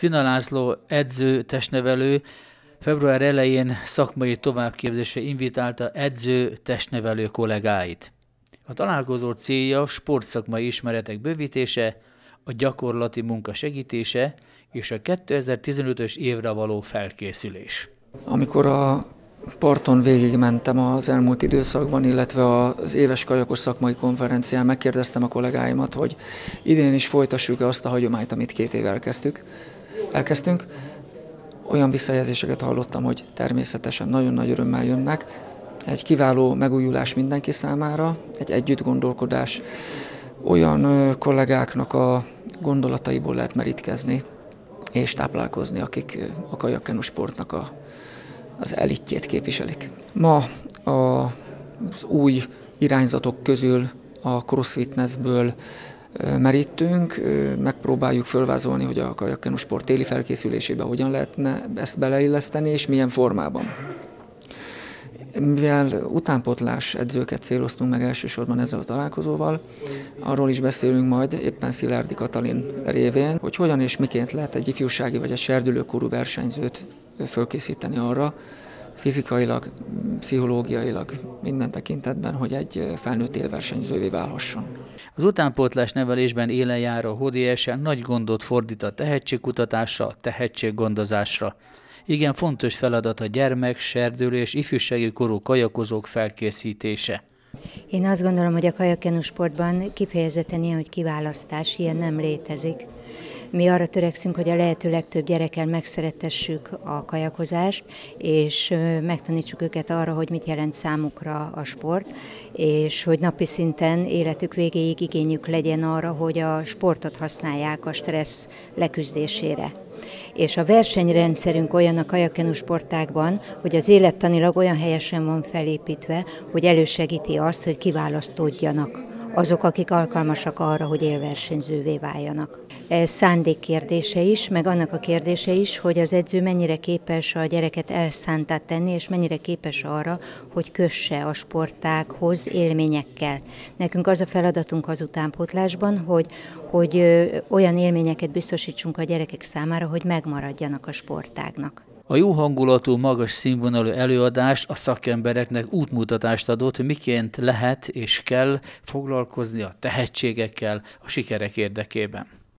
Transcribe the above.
Cina László edző, testnevelő február elején szakmai továbbképzésre invitálta edző, testnevelő kollégáit. A találkozó célja sportszakmai ismeretek bővítése, a gyakorlati munka segítése és a 2015-ös évre való felkészülés. Amikor a parton végigmentem az elmúlt időszakban, illetve az éves kajakos szakmai konferencián megkérdeztem a kollégáimat, hogy idén is folytassuk-e azt a hagyományt, amit két éve elkezdtük. Elkezdtünk. Olyan visszajelzéseket hallottam, hogy természetesen nagyon nagy örömmel jönnek. Egy kiváló megújulás mindenki számára, egy együtt gondolkodás, olyan kollégáknak a gondolataiból lehet merítkezni és táplálkozni, akik a kajakkenu sportnak a az elitjét képviselik. Ma a, az új irányzatok közül a crossfitnessből merítünk, megpróbáljuk fölvázolni, hogy a kajakkenu sport téli felkészülésébe hogyan lehetne ezt beleilleszteni, és milyen formában. Mivel utánpotlás edzőket céloztunk meg elsősorban ezzel a találkozóval, arról is beszélünk majd éppen Szilárdi Katalin révén, hogy hogyan és miként lehet egy ifjúsági vagy egy serdülőkorú versenyzőt fölkészíteni arra, fizikailag, pszichológiailag, minden tekintetben, hogy egy felnőtt élversenyzővé válhasson. Az utánpótlás nevelésben élen járó HODS nagy gondot fordít a tehetségkutatásra, a tehetséggondozásra. Igen fontos feladat a gyermek, serdülő és ifjúsági korú kajakozók felkészítése. Én azt gondolom, hogy a kajakenu sportban kifejezetten ilyen, hogy kiválasztás, ilyen nem létezik. Mi arra törekszünk, hogy a lehető legtöbb gyerekkel megszeretessük a kajakozást, és megtanítsuk őket arra, hogy mit jelent számukra a sport, és hogy napi szinten életük végéig igényük legyen arra, hogy a sportot használják a stressz leküzdésére és a versenyrendszerünk olyan a kajakenu sportákban, hogy az élettanilag olyan helyesen van felépítve, hogy elősegíti azt, hogy kiválasztódjanak azok, akik alkalmasak arra, hogy élversenyzővé váljanak. Ez szándék kérdése is, meg annak a kérdése is, hogy az edző mennyire képes a gyereket elszántát tenni, és mennyire képes arra, hogy kösse a sportákhoz élményekkel. Nekünk az a feladatunk az utánpótlásban, hogy, hogy olyan élményeket biztosítsunk a gyerekek számára, hogy megmaradjanak a sportágnak. A jó hangulatú, magas színvonalú előadás a szakembereknek útmutatást adott, miként lehet és kell foglalkozni a tehetségekkel a sikerek érdekében.